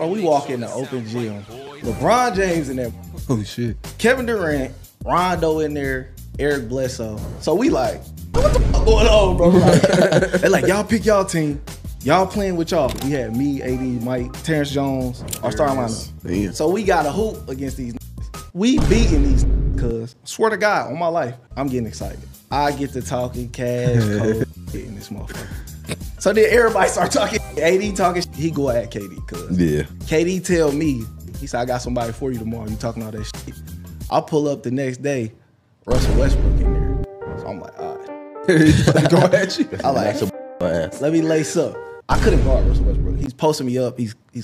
Bro, we walk in the open gym. LeBron James in there. Oh shit. Kevin Durant, Rondo in there, Eric Bledsoe. So we like, what the fuck going on, bro? Like, they like, y'all pick y'all team. Y'all playing with y'all. We had me, AD, Mike, Terrence Jones, our starting lineup. So we got a hoop against these. We beating these cuz swear to God, on my life, I'm getting excited. I get to talking cash, code, getting this motherfucker. So then everybody start talking. AD talking, shit, he go at KD, cuz. Yeah. KD tell me, he said, I got somebody for you tomorrow. You talking all that shit. I pull up the next day, Russell Westbrook in there. So I'm like, all right. Go at you. I like, let me lace up. I couldn't guard Russell Westbrook. He's posting me up. He's he's